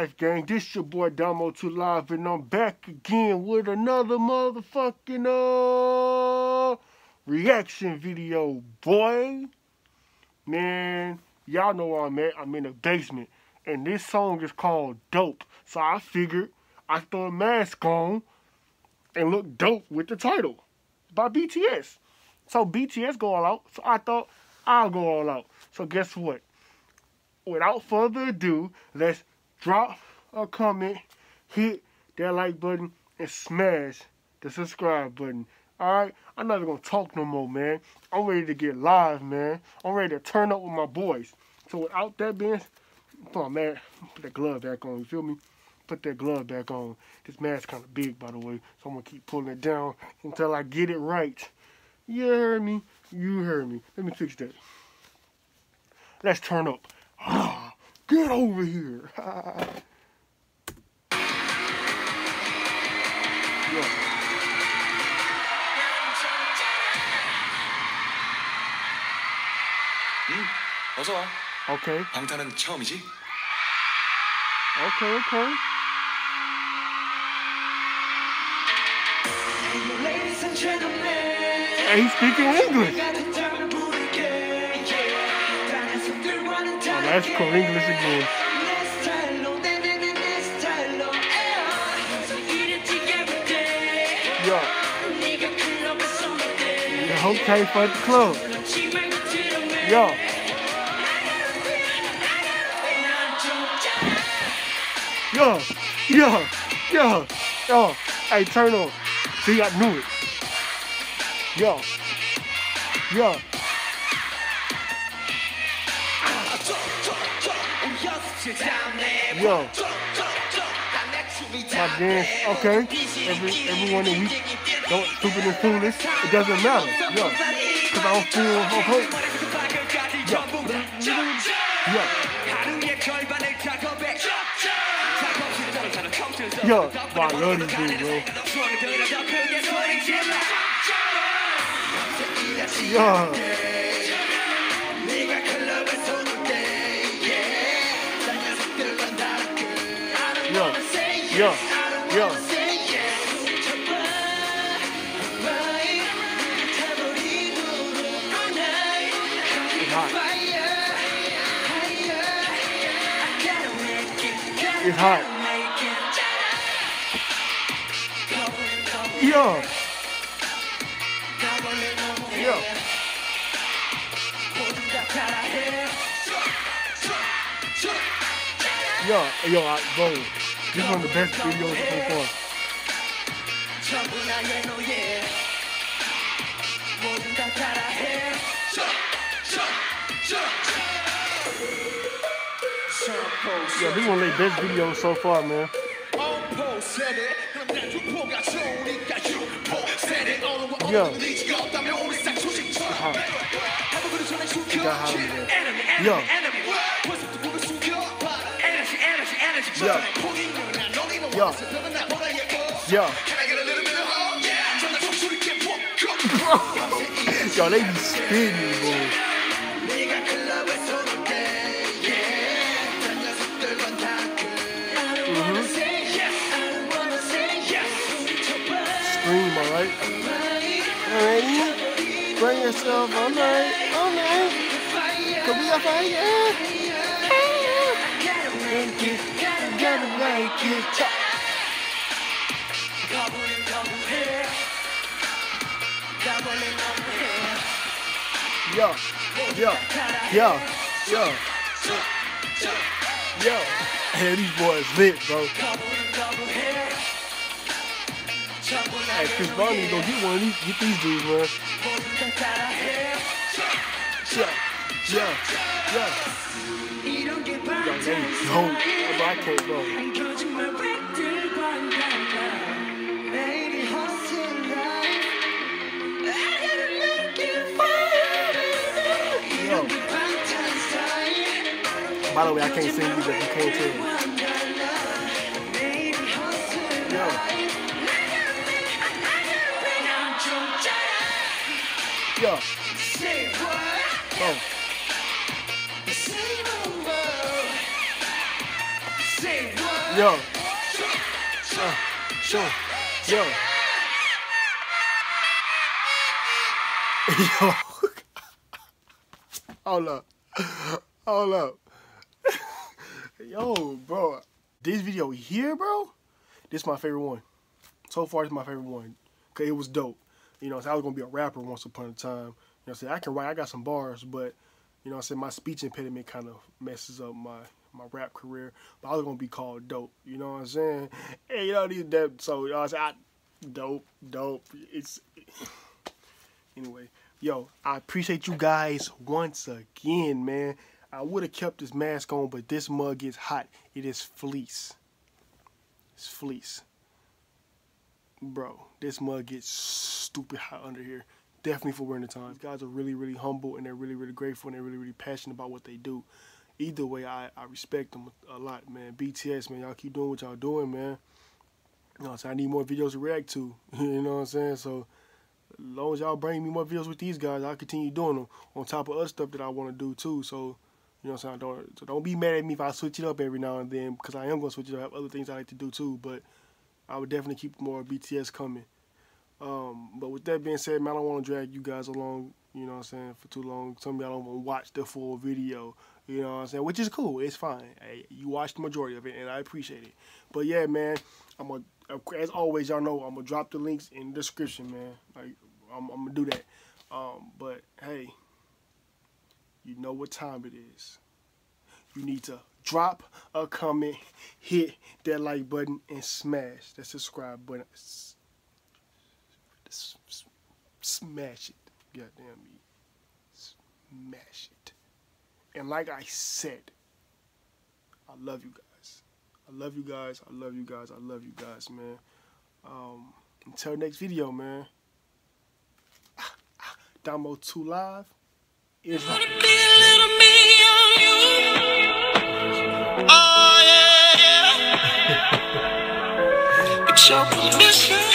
life, gang. This your boy Domo 2 Live, and I'm back again with another motherfucking uh reaction video, boy. Man, y'all know where I'm at. I'm in the basement, and this song is called Dope. So I figured I throw a mask on and look dope with the title by BTS. So BTS go all out. So I thought I'll go all out. So guess what? Without further ado, let's drop a comment, hit that like button, and smash the subscribe button. Alright? I'm not even gonna talk no more, man. I'm ready to get live, man. I'm ready to turn up with my boys. So without that being come on man, put that glove back on, you feel me? Put that glove back on. This mask kinda big by the way, so I'm gonna keep pulling it down until I get it right. You heard me? You heard me. Let me fix that. Let's turn up. Get over here. yeah. 응, 어서 와. Okay. 방탄은 처음이지? Okay, okay. Ladies and gentlemen, Hey, he's speaking English. Cool English again. Yeah. Yeah, okay for the club. Yo. Yo, yo, yo, Yeah. Hey, turn on. See, I knew it. Yo, Yeah. Yo. My dance, okay. Every everyone in week, don't stupid and foolish. It doesn't matter. Yo. Cause I don't feel no. Yo. Yo. Wow, I love these dudes, bro. Yo. Yo. Yo. Yo. It's hot. It's hot. Yo. Yo. Yo, yo, bro, this is one of the best videos so far. Yeah, this is one of their best videos so far, man. Yeah. Yeah. Yeah. Yeah. Yo, Yo. Yo, they be spinning, bro. Mm-hmm. Scream, alright? Alrighty? Bring yourself, alright? Alright? Could we a fight? Yeah. Thank you. Gotta like it. Yo, yo, yo, yo, yo. Hey, these boys lit, bro. Hey, Chris Brown need to go get one of these, get these dudes, man. Yeah, yeah, yeah. Yo, they dope. Bro, I can't, bro. By the way, I can't sing if you can't tell. Yo. Yo. Oh. Yo. Uh, sure. Yo. Yo. Hold up. Hold up. Yo, bro. This video here, bro, this is my favorite one. So far, it's my favorite one. Cause it was dope. You know, so I was gonna be a rapper once upon a time. You know, say I can write. I got some bars, but you know, I said my speech impediment kind of messes up my my rap career. But I was gonna be called dope. You know what I'm saying? Hey, you know these that. So you know, I said dope, dope. It's anyway. Yo, I appreciate you guys once again, man. I would have kept this mask on, but this mug is hot. It is fleece. It's fleece. Bro, this mug gets stupid hot under here. Definitely for winter time. These guys are really, really humble and they're really, really grateful and they're really, really passionate about what they do. Either way, I, I respect them a lot, man. BTS, man, y'all keep doing what y'all doing, man. You know, I need more videos to react to. you know what I'm saying? So as long as y'all bring me more videos with these guys, I'll continue doing them on top of other stuff that I want to do too. So, you know what I'm saying? Don't, so don't be mad at me if I switch it up every now and then because I am going to switch it up. I have other things I like to do too, but I would definitely keep more BTS coming. Um, but with that being said, man, I don't want to drag you guys along, you know what I'm saying, for too long. Some of y'all don't want to watch the full video, you know what I'm saying, which is cool. It's fine. Hey, you watched the majority of it, and I appreciate it. But yeah, man, I'm to, as always, y'all know, I'm going to drop the links in the description, man. Like, I'm, I'm going to do that. Um, but, hey, you know what time it is. You need to drop a comment, hit that like button, and smash that subscribe button. Smash it. Goddamn me. Smash it. And like I said, I love you guys. I love you guys. I love you guys. I love you guys, man. Um, until next video, man. Domo 2 Live is Oh, yeah, yeah. It's your